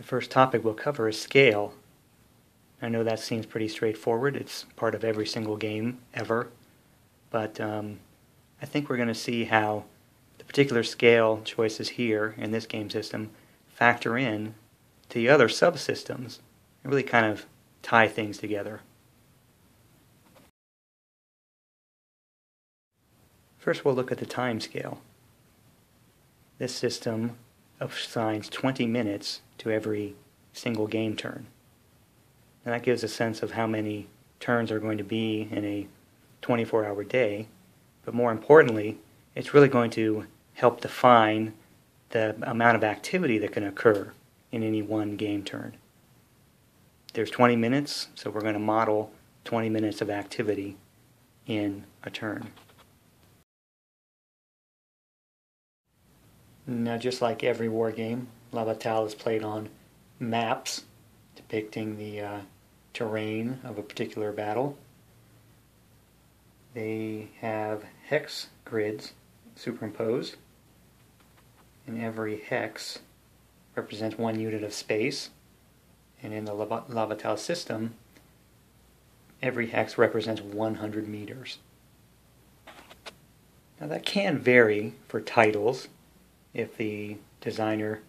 The first topic we'll cover is scale. I know that seems pretty straightforward. It's part of every single game ever. But um, I think we're going to see how the particular scale choices here in this game system factor in to the other subsystems and really kind of tie things together. First, we'll look at the time scale. This system assigns 20 minutes to every single game turn. And that gives a sense of how many turns are going to be in a 24 hour day. But more importantly, it's really going to help define the amount of activity that can occur in any one game turn. There's 20 minutes, so we're going to model 20 minutes of activity in a turn. Now, just like every war game, La Bataille is played on maps depicting the uh, terrain of a particular battle. They have hex grids superimposed, and every hex represents one unit of space. And in the La Bataille system, every hex represents 100 meters. Now that can vary for titles. If the designer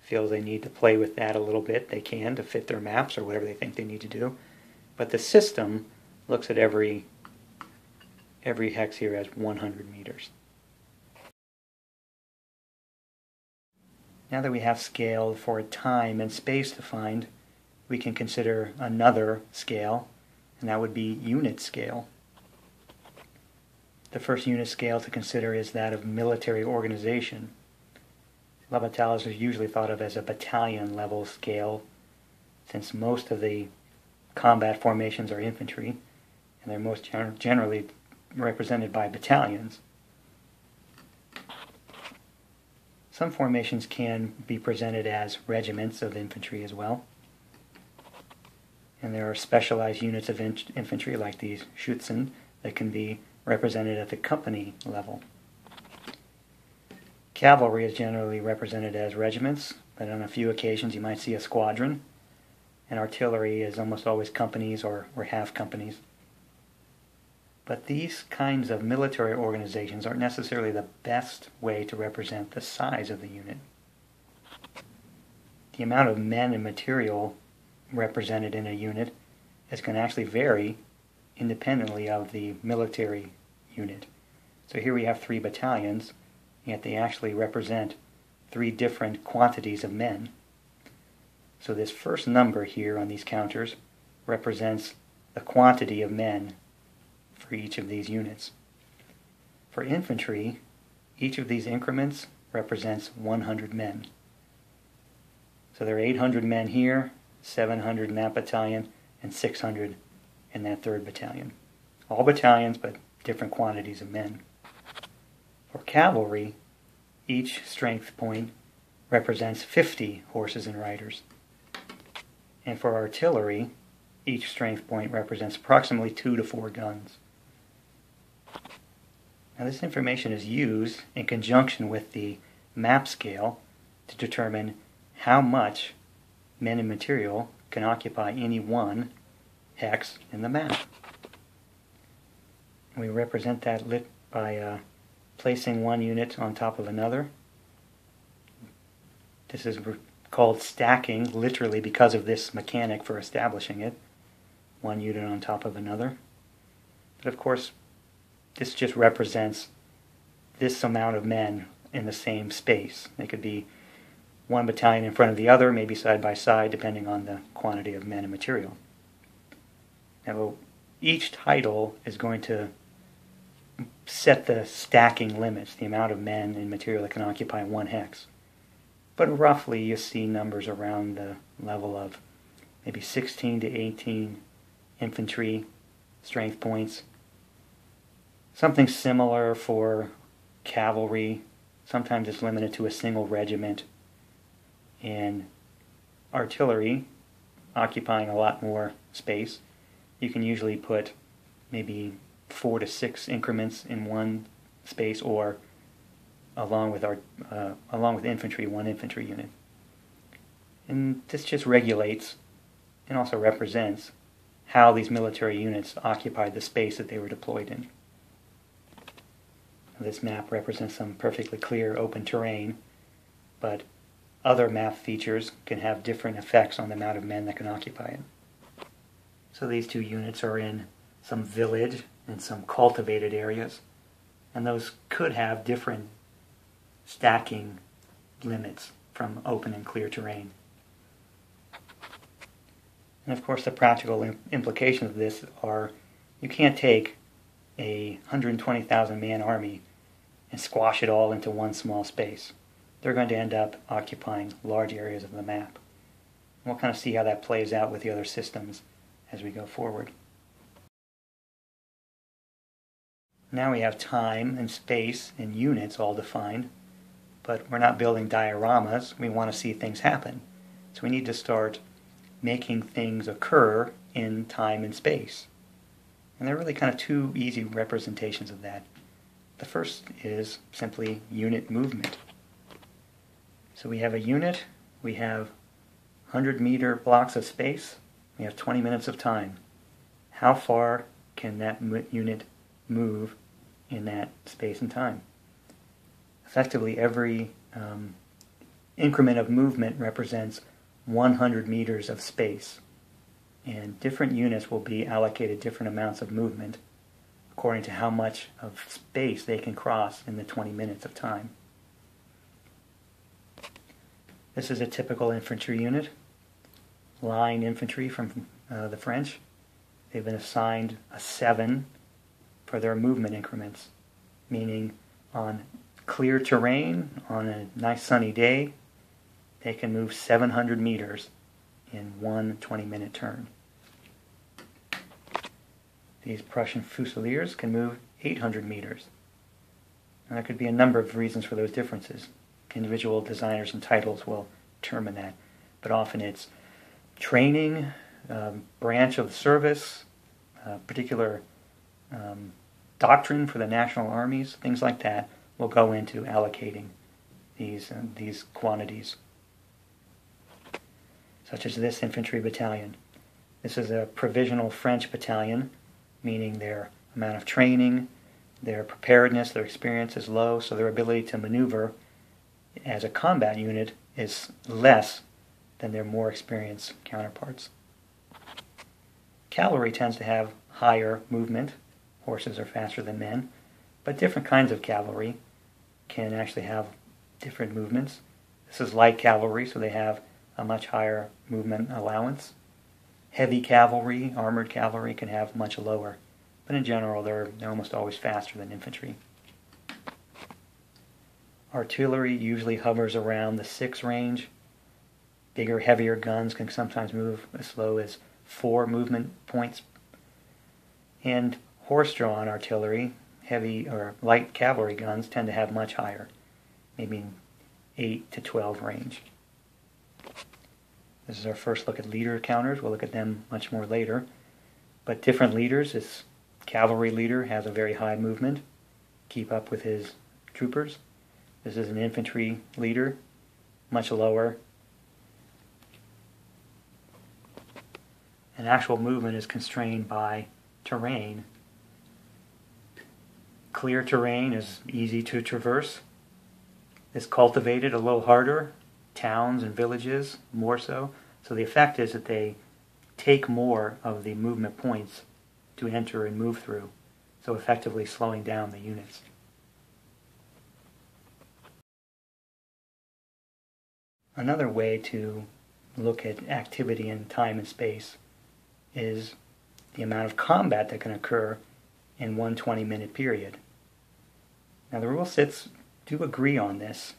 feels they need to play with that a little bit, they can to fit their maps or whatever they think they need to do. But the system looks at every every hex here as 100 meters. Now that we have scale for time and space defined, we can consider another scale, and that would be unit scale. The first unit scale to consider is that of military organization. La Bataille is usually thought of as a battalion level scale, since most of the combat formations are infantry, and they're most generally represented by battalions. Some formations can be presented as regiments of infantry as well. And there are specialized units of in- infantry like these Schützen that can be represented at the company level. Cavalry is generally represented as regiments, but on a few occasions you might see a squadron. And artillery is almost always companies or, or half companies. But these kinds of military organizations aren't necessarily the best way to represent the size of the unit. The amount of men and material represented in a unit is going to actually vary independently of the military unit. So here we have three battalions yet they actually represent three different quantities of men. So this first number here on these counters represents the quantity of men for each of these units. For infantry, each of these increments represents 100 men. So there are 800 men here, 700 in that battalion, and 600 in that third battalion. All battalions, but different quantities of men. For cavalry, each strength point represents 50 horses and riders. And for artillery, each strength point represents approximately 2 to 4 guns. Now this information is used in conjunction with the map scale to determine how much men and material can occupy any one hex in the map. We represent that lit by uh, placing one unit on top of another. This is called stacking, literally because of this mechanic for establishing it. One unit on top of another. But of course, this just represents this amount of men in the same space. They could be one battalion in front of the other, maybe side by side, depending on the quantity of men and material. Now, each title is going to set the stacking limits, the amount of men and material that can occupy one hex. But roughly you see numbers around the level of maybe 16 to 18 infantry strength points. Something similar for cavalry. Sometimes it's limited to a single regiment. And artillery, occupying a lot more space, you can usually put maybe four to six increments in one space, or along with our uh, along with infantry, one infantry unit. And this just regulates and also represents how these military units occupied the space that they were deployed in. This map represents some perfectly clear open terrain, but other map features can have different effects on the amount of men that can occupy it. So these two units are in some village and some cultivated areas, and those could have different stacking limits from open and clear terrain. And of course, the practical implications of this are you can't take a 120,000 man army and squash it all into one small space. They're going to end up occupying large areas of the map. we'll kind of see how that plays out with the other systems as we go forward. Now we have time and space and units all defined, but we're not building dioramas. We want to see things happen. So we need to start making things occur in time and space. And there are really kind of two easy representations of that. The first is simply unit movement. So we have a unit, we have 100 meter blocks of space, we have 20 minutes of time. How far can that unit move in that space and time? Effectively, every um, increment of movement represents 100 meters of space. And different units will be allocated different amounts of movement according to how much of space they can cross in the 20 minutes of time. This is a typical infantry unit, line infantry from uh, the French. They've been assigned a 7 for their movement increments, meaning on clear terrain, on a nice sunny day, they can move 700 meters in one 20 minute turn. These Prussian Fusiliers can move 800 meters. And there could be a number of reasons for those differences. Individual designers and titles will determine that. But often it's training, um, branch of the service, uh, particular um, doctrine for the national armies, things like that will go into allocating these, uh, these quantities. Such as this infantry battalion. This is a provisional French battalion meaning their amount of training, their preparedness, their experience is low, so their ability to maneuver as a combat unit is less than their more experienced counterparts. Cavalry tends to have higher movement. Horses are faster than men, but different kinds of cavalry can actually have different movements. This is light cavalry, so they have a much higher movement allowance. Heavy cavalry, armored cavalry, can have much lower, but in general, they're, almost always faster than infantry. Artillery usually hovers around the 6 range. Bigger, heavier guns can sometimes move as slow as 4 movement points. And horse-drawn artillery, heavy or light cavalry guns tend to have much higher, maybe 8 to 12 range. This is our first look at leader counters. We'll look at them much more later. But different leaders, this cavalry leader has a very high movement, keep up with his troopers. This is an infantry leader, much lower. And actual movement is constrained by terrain. Clear terrain is easy to traverse. It's cultivated a little harder, towns and villages more so. So the effect is that they take more of the movement points to enter and move through, so effectively slowing down the units. Another way to look at activity in time and space is the amount of combat that can occur in one 20 minute period. Now, the rule sets do agree on this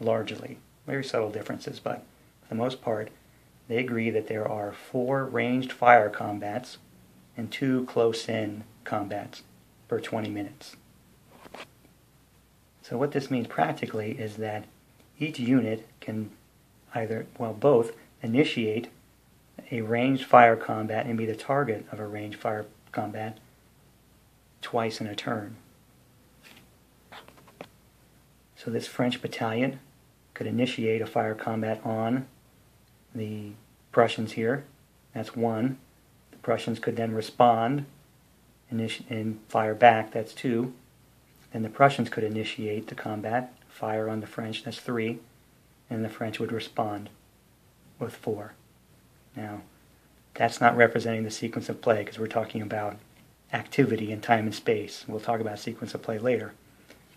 largely very subtle differences, but for the most part, they agree that there are four ranged fire combats and two close in combats per 20 minutes. So, what this means practically is that each unit can either, well, both initiate a ranged fire combat and be the target of a ranged fire combat twice in a turn. So, this French battalion could initiate a fire combat on the Prussians here. That's one. The Prussians could then respond and fire back. That's two. Then the Prussians could initiate the combat, fire on the French. That's three. And the French would respond with four. Now, that's not representing the sequence of play because we're talking about activity in time and space. We'll talk about sequence of play later.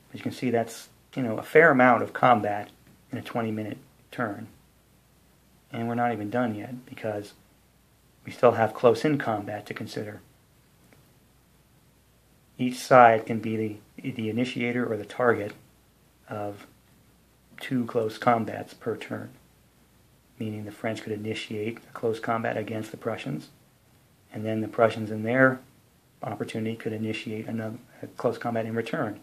But you can see that's you know a fair amount of combat in a 20 minute turn. And we're not even done yet because we still have close in combat to consider. Each side can be the, the initiator or the target of two close combats per turn, meaning the French could initiate a close combat against the Prussians, and then the Prussians in their opportunity could initiate another uh, close combat in return,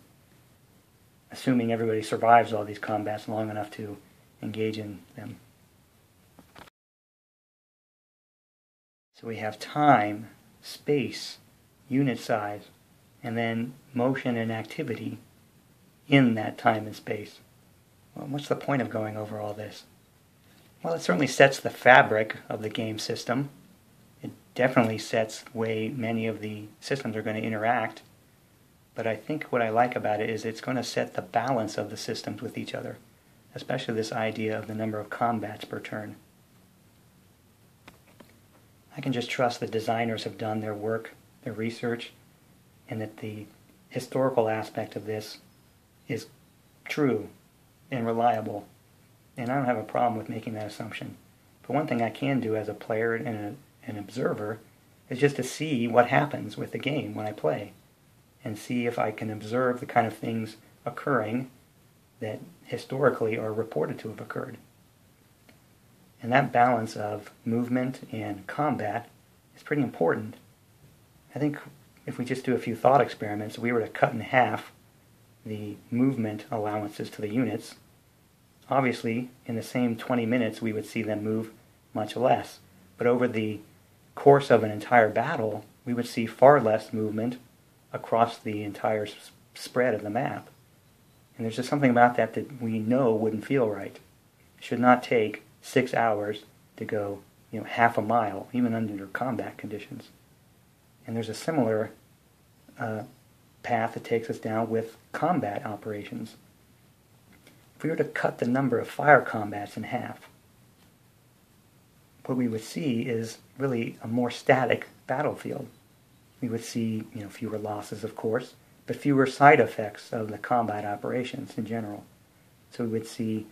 assuming everybody survives all these combats long enough to engage in them. So we have time, space, unit size, and then motion and activity in that time and space. Well, what's the point of going over all this? Well, it certainly sets the fabric of the game system. It definitely sets the way many of the systems are going to interact. But I think what I like about it is it's going to set the balance of the systems with each other, especially this idea of the number of combats per turn. I can just trust the designers have done their work, their research, and that the historical aspect of this is true and reliable. And I don't have a problem with making that assumption. But one thing I can do as a player and a, an observer is just to see what happens with the game when I play and see if I can observe the kind of things occurring that historically are reported to have occurred. And that balance of movement and combat is pretty important. I think if we just do a few thought experiments, we were to cut in half the movement allowances to the units, obviously in the same 20 minutes we would see them move much less. But over the course of an entire battle, we would see far less movement across the entire spread of the map. And there's just something about that that we know wouldn't feel right. It should not take six hours to go, you know, half a mile, even under combat conditions. And there's a similar uh, path that takes us down with combat operations. If we were to cut the number of fire combats in half, what we would see is really a more static battlefield. We would see, you know, fewer losses, of course, but fewer side effects of the combat operations in general. So we would see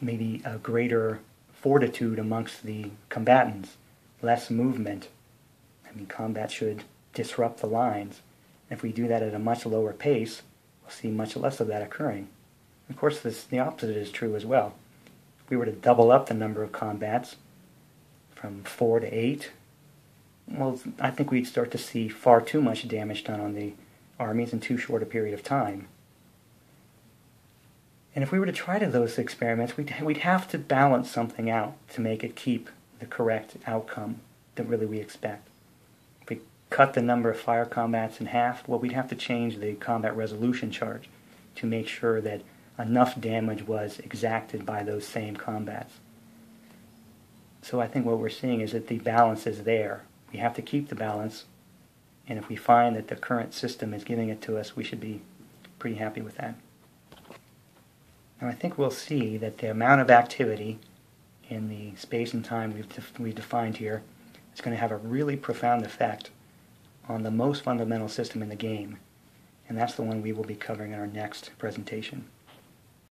maybe a greater fortitude amongst the combatants, less movement, I mean, combat should disrupt the lines. If we do that at a much lower pace, we'll see much less of that occurring. Of course, this, the opposite is true as well. If we were to double up the number of combats from four to eight, well, I think we'd start to see far too much damage done on the armies in too short a period of time. And if we were to try to those experiments, we'd, we'd have to balance something out to make it keep the correct outcome that really we expect If we cut the number of fire combats in half, well, we'd have to change the combat resolution charge to make sure that enough damage was exacted by those same combats. So I think what we're seeing is that the balance is there. We have to keep the balance, and if we find that the current system is giving it to us, we should be pretty happy with that. Now I think we'll see that the amount of activity in the space and time we've, def- we've defined here is going to have a really profound effect on the most fundamental system in the game, and that's the one we will be covering in our next presentation.